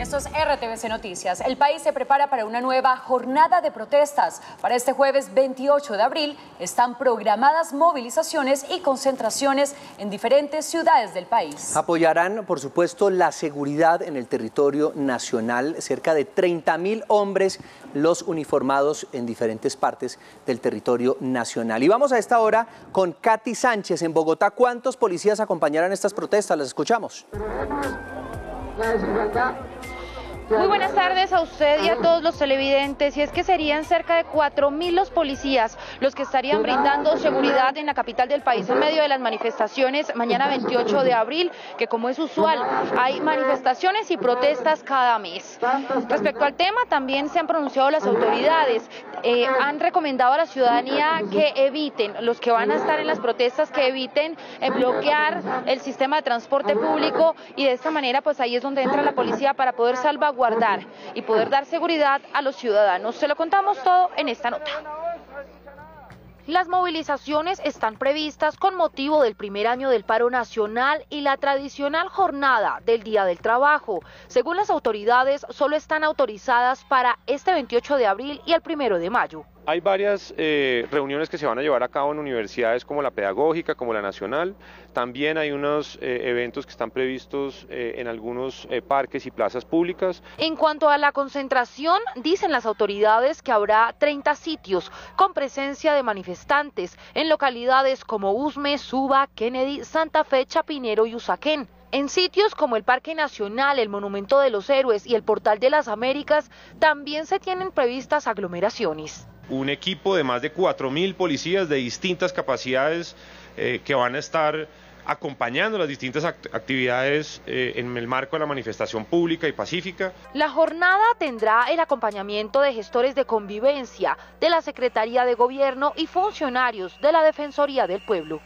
Esto es RTBC Noticias. El país se prepara para una nueva jornada de protestas. Para este jueves 28 de abril están programadas movilizaciones y concentraciones en diferentes ciudades del país. Apoyarán, por supuesto, la seguridad en el territorio nacional. Cerca de 30 mil hombres los uniformados en diferentes partes del territorio nacional. Y vamos a esta hora con Katy Sánchez en Bogotá. ¿Cuántos policías acompañarán estas protestas? Las escuchamos. Nah, 看下 Muy buenas tardes a usted y a todos los televidentes. Y es que serían cerca de 4.000 los policías los que estarían brindando seguridad en la capital del país en medio de las manifestaciones mañana 28 de abril, que como es usual, hay manifestaciones y protestas cada mes. Respecto al tema, también se han pronunciado las autoridades. Eh, han recomendado a la ciudadanía que eviten, los que van a estar en las protestas, que eviten eh, bloquear el sistema de transporte público y de esta manera, pues ahí es donde entra la policía para poder salvaguardar guardar y poder dar seguridad a los ciudadanos. Se lo contamos todo en esta nota. Las movilizaciones están previstas con motivo del primer año del paro nacional y la tradicional jornada del Día del Trabajo. Según las autoridades, solo están autorizadas para este 28 de abril y el primero de mayo. Hay varias eh, reuniones que se van a llevar a cabo en universidades como la pedagógica, como la nacional. También hay unos eh, eventos que están previstos eh, en algunos parques y plazas públicas. En cuanto a la concentración, dicen las autoridades que habrá 30 sitios con presencia de manifestantes en localidades como Usme, Suba, Kennedy, Santa Fe, Chapinero y Usaquén. En sitios como el Parque Nacional, el Monumento de los Héroes y el Portal de las Américas también se tienen previstas aglomeraciones un equipo de más de 4.000 policías de distintas capacidades eh, que van a estar acompañando las distintas actividades eh, en el marco de la manifestación pública y pacífica. La jornada tendrá el acompañamiento de gestores de convivencia de la Secretaría de Gobierno y funcionarios de la Defensoría del Pueblo.